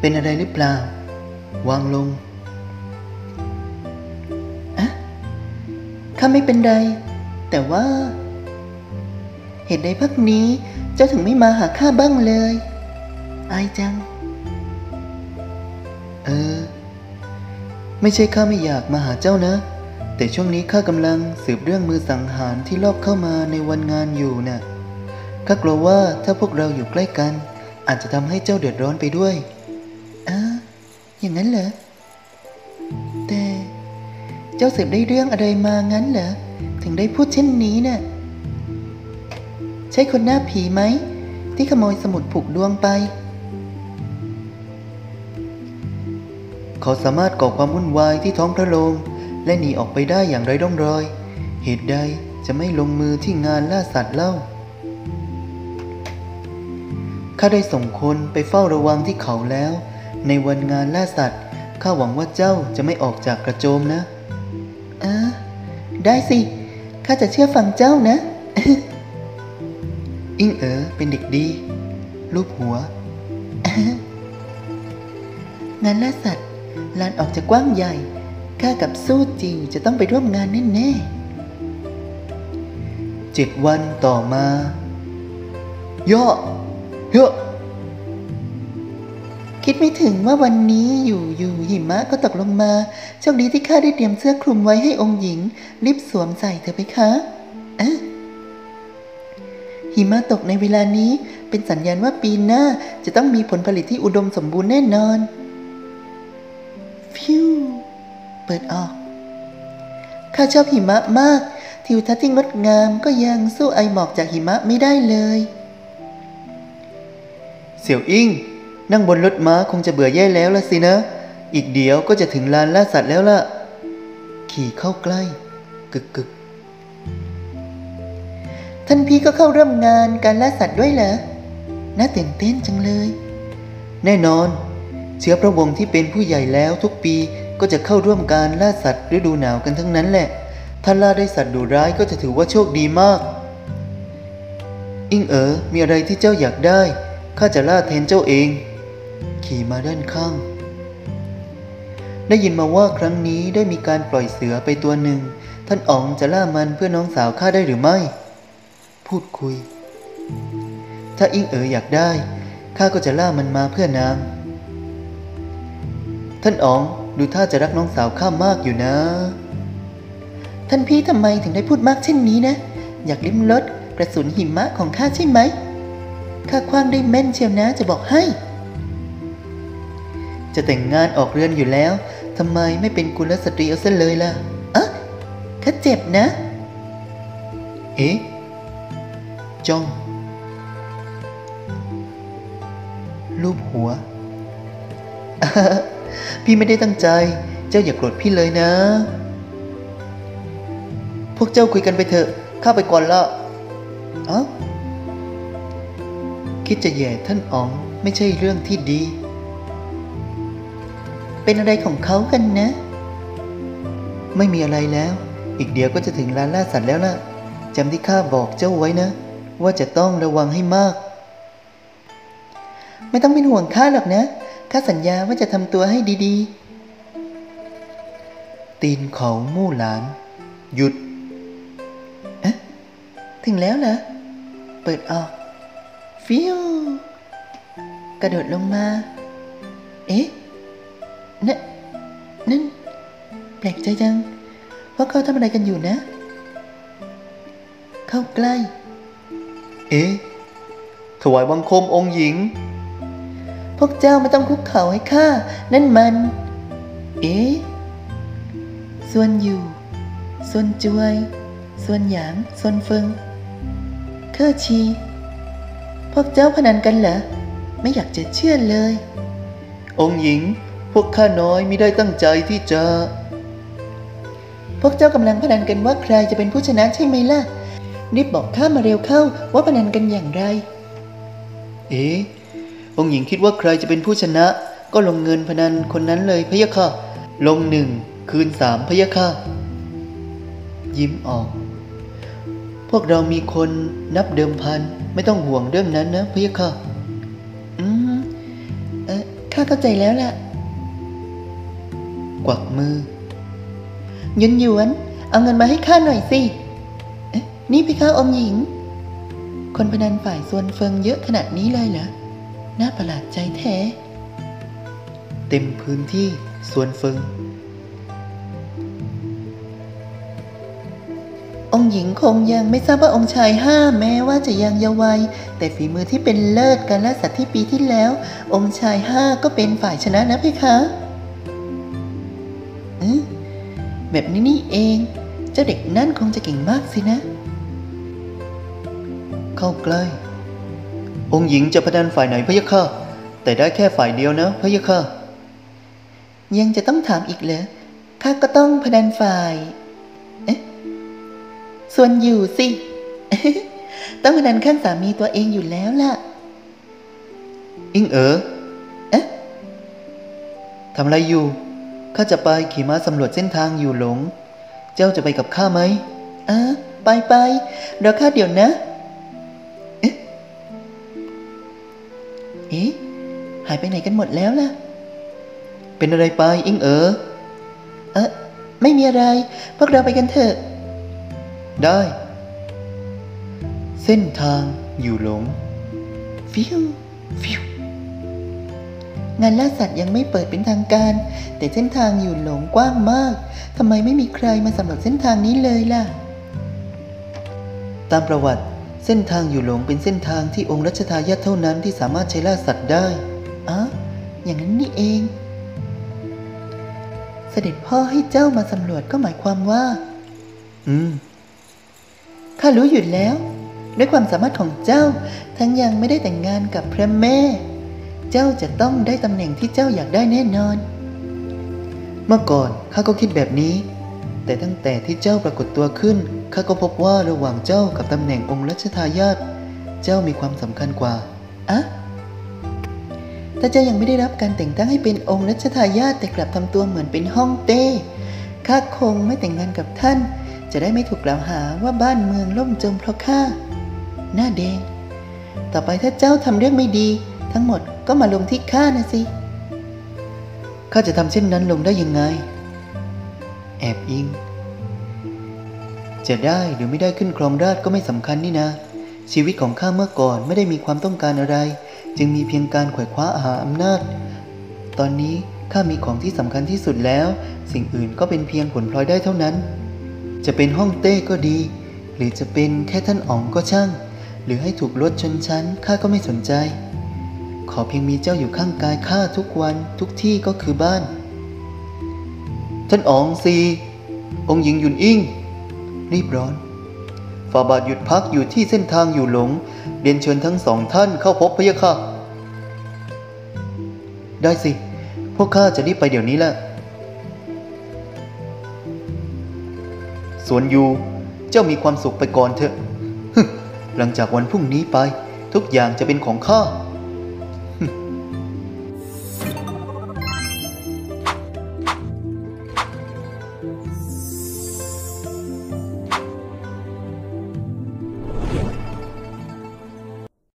เป็นอะไรหรือเปล่า วางลงอะข้าไม่เป็นไร แต่ว่า เหตุใดพักนี้ เจ้าถึงไม่มาหาข้าบ้างเลย อายจัง เออ ไม่ใช่ข้าไม่อยากมาหาเจ้านะ แต่ช่วงนี้ข้ากำลังสืบเรื่องมือสังหารที่ลอบเข้ามาในวันงานอยู่น่ะข้ากลัวว่าถ้าพวกเราอยู่ใกล้กัน อาจจะทำให้เจ้าเดือดร้อนไปด้วยอ่าอย่างนั้นเหรอ แต่เจ้าเสืบได้เรื่องอะไรมางั้นเหรอ ถึงได้พูดเช่นนี้น่ะ ใช่คนหน้าผีไหม ที่ขโมยสมุดผูกดวงไป เขาสามารถก่อความวุ่นวายที่ท้องพระโรงและหนีออกไปได้อย่างไร้ร่องรอย เหตุใดจะไม่ลงมือที่งานล่าสัตว์เล่า ข้าได้ส่งคนไปเฝ้าระวังที่เขาแล้ว ในวันงานล่าสัตว์ ข้าหวังว่าเจ้าจะไม่ออกจากกระโจมนะเออได้สิ ข้าจะเชื่อฟังเจ้านะ อิงเอ๋อเป็นเด็กดี รูปหัว งานล่าสัตว์ลานออกจะกว้างใหญ่ ข้ากับสู้จิวจะต้องไปร่วมงานแน่เจ็ดวันต่อมา ย่อ เฮ้อๆคิดไม่ถึงว่าวันนี้อยู่อยู่หิมะก็ตกลงมา โชคดีที่ข้าได้เตรียมเสื้อคลุมไว้ให้องค์หญิง รีบสวมใส่เถอะไปคะอะหิมะตกในเวลานี้เป็นสัญญาณว่าปีหน้าจะต้องมีผลผลิตที่อุดมสมบูรณ์แน่นอน ฟิว เปิดออก ข้าชอบหิมะมาก ทิวทัศน์ที่งดงามก็ยังสู้ไอหมอกจากหิมะไม่ได้เลย สี่ยวอิงนั่งบนรถม้าคงจะเบื่อแย่แล้วละสินะ อีกเดี๋ยวก็จะถึงลานล่าสัตว์แล้วล่ะ ขี่เข้าใกล้ กึกกึกท่านพี่ก็เข้าร่วมงานการล่าสัตว์ด้วยเหรอ น่าตื่นเต้นจังเลย แน่นอน เชื้อพระวงศ์ที่เป็นผู้ใหญ่แล้วทุกปีก็จะเข้าร่วมการล่าสัตว์ฤดูหนาวกันทั้งนั้นแหละ ถ้าล่าได้สัตว์ดุร้ายก็จะถือว่าโชคดีมาก อิงเอ๋อมีอะไรที่เจ้าอยากได้ ข้าจะล่าแทนเจ้าเอง ขี่มาด้านข้าง ได้ยินมาว่าครั้งนี้ได้มีการปล่อยเสือไปตัวหนึ่ง ท่านอ๋องจะล่ามันเพื่อน้องสาวข้าได้หรือไม่ พูดคุย ถ้าอิงเอ๋ออยากได้ข้าก็จะล่ามันมาเพื่อนาง ท่านอ๋องดูท่าจะรักน้องสาวข้ามากอยู่นะ ท่านพี่ทำไมถึงได้พูดมากเช่นนี้นะ อยากลิ้มรสกระสุนหิมะของข้าใช่ไหม ข้าคว้างได้แม่นเชียวนะจะบอกให้ จะแต่งงานออกเรือนอยู่แล้วทำไมไม่เป็นกุลสตรีเอาซะเลยล่ะเอ๊ะข้าเจ็บนะ เอ๊ะจ้อง รูปหัว พี่ไม่ได้ตั้งใจ เจ้าอย่ากโกรธพี่เลยนะ พวกเจ้าคุยกันไปเถอะ ข้าไปก่อนละเอ้า คิดจะแย่ท่านอ๋องไม่ใช่เรื่องที่ดี เป็นอะไรของเขากันนะ ไม่มีอะไรแล้ว อีกเดียวก็จะถึงร้านล่าสัตว์แล้วล่ะจำที่ข้าบอกเจ้าไว้นะ ว่าจะต้องระวังให้มาก ไม่ต้องเป็นห่วงข้าหรอกนะข้าสัญญาว่าจะทำตัวให้ดีๆ ตีนเขามู่หลาน หยุด เอ๊ะ ถึงแล้วเหรอ เปิดออก ฟิวกระโดดลงมา เอ๊ะนั่นนั่นแปลกใจจังว่าเขาทำอะไรกันอยู่นะ เข้าใกล้ เอ๊ะ ถวายบังคมองค์หญิง พวกเจ้าไม่ต้องคุกเข่าให้ข้า นั่นมัน เอ๊ะส่วนอยู่ ส่วนจวย ส่วนหยาง ส่วนเฟิงเคอชี พวกเจ้าพนันกันเหรอ ไม่อยากจะเชื่อเลย องค์หญิง พวกข้าน้อยไม่ได้ตั้งใจที่จะ พวกเจ้ากำลังพนันกันว่าใครจะเป็นผู้ชนะใช่ไหมล่ะ รีบบอกข้ามาเร็วเข้าว่าพนันกันอย่างไร เอ๊ะองค์หญิงคิดว่าใครจะเป็นผู้ชนะ ก็ลงเงินพนันคนนั้นเลยพะยะค่ะ ลงหนึ่งคืนสามพะยะค่ะ ยิ้มออก พวกเรามีคนนับเดิมพัน ไม่ต้องห่วงเรื่องนั้นนะพะยะค่ะอืมเออข้าเข้าใจแล้วล่ะ กวักมือยวนหยวนเอาเงินมาให้ข้าหน่อยสิเอ๊ะนี่พี่ข้าอมหญิง คนพนันฝ่ายส่วนเฟิงเยอะขนาดนี้เลยเหรอ น่าประหลาดใจแท้ เต็มพื้นที่สวนเฟิง องค์หญิงคงยังไม่ทราบว่าองค์ชายห้าแม้ว่าจะยังเยาว์วัย แต่ฝีมือที่เป็นเลิศการล่าสัตว์ที่ปีที่แล้ว องค์ชายห้าก็เป็นฝ่ายชนะนะเพคะอ๊ะแบบนี้นี่เอง เจ้าเด็กนั่นคงจะเก่งมากสินะ เข้าใกล้ องค์หญิงจะพนันฝ่ายไหนพะยะค่ะ แต่ได้แค่ฝ่ายเดียวนะพะยะค่ะ ยังจะต้องถามอีกเหรอข้าก็ต้องพนันฝ่าย ส่วนอยู่สิ ต้องพนันข้างสามีตัวเองอยู่แล้วล่ะ อิงเอ๋อเอ๊ะทำอะไรอยู่ ข้าจะไปขี่ม้าสำรวจเส้นทางอยู่หลง เจ้าจะไปกับข้าไหมเออไปไปรอข้าเดี๋ยวนะ เอ๊ะเอ๊ะหายไปไหนกันหมดแล้วล่ะ เป็นอะไรไปอิงเอ๋อเออไม่มีอะไร พวกเราไปกันเถอะ ได้ เส้นทางอยู่หลง ฟิวฟิวงานล่าสัตว์ยังไม่เปิดเป็นทางการ แต่เส้นทางอยู่หลงกว้างมากทำไมไม่มีใครมาสำรวจเส้นทางนี้เลยล่ะ ตามประวัติเส้นทางอยู่หลงเป็นเส้นทางที่องค์รัชทายาทเท่านั้นที่สามารถใช้ล่าสัตว์ได้อ๋ออย่างนั้นนี่เอง เสด็จพ่อให้เจ้ามาสำรวจก็หมายความว่า อืม ข้ารู้อยู่แล้ว ด้วยความสามารถของเจ้า ทั้งยังไม่ได้แต่งงานกับพระแม่ เจ้าจะต้องได้ตำแหน่งที่เจ้าอยากได้แน่นอน เมื่อก่อนข้าก็คิดแบบนี้ แต่ตั้งแต่ที่เจ้าปรากฏตัวขึ้นข้าก็พบว่าระหว่างเจ้ากับตำแหน่งองค์รัชทายาทเจ้ามีความสำคัญกว่าอะถ้าเจ้ายังไม่ได้รับการแต่งตั้งให้เป็นองค์รัชทายาทแต่กลับทำตัวเหมือนเป็นห้องเต้ข้าคงไม่แต่งงานกับท่าน จะได้ไม่ถูกกล่าวหาว่าบ้านเมืองล่มจมเพราะข้าหน้าแดง ต่อไปถ้าเจ้าทำเรื่องไม่ดี ทั้งหมดก็มาลงที่ข้านะสิข้าจะทำเช่นนั้นลงได้ยังไง แอบอิง จะได้หรือไม่ได้ขึ้นครองราชก็ไม่สำคัญนี่นะ ชีวิตของข้าเมื่อก่อนไม่ได้มีความต้องการอะไร จึงมีเพียงการขวายคว้าอาหาอำนาจ ตอนนี้ข้ามีของที่สำคัญที่สุดแล้ว สิ่งอื่นก็เป็นเพียงผลพลอยได้เท่านั้น จะเป็นห้องเต้ก็ดี หรือจะเป็นแค่ท่านอ๋องก็ช่าง หรือให้ถูกรถชนชั้นข้าก็ไม่สนใจ ขอเพียงมีเจ้าอยู่ข้างกายข้าทุกวันทุกที่ก็คือบ้าน ท่านอ๋องซีองค์หญิงหยุนอิงรีบร้อนฝ่าบาทหยุดพักอยู่ที่เส้นทางอยู่หลงเรียนเชิญทั้งสองท่านเข้าพบพระยะค่ะ ได้สิ พวกข้าจะรีบไปเดี๋ยวนี้แหละ ส่วนอยู่ เจ้ามีความสุขไปก่อนเถอะ หลังจากวันพรุ่งนี้ไป ทุกอย่างจะเป็นของข้า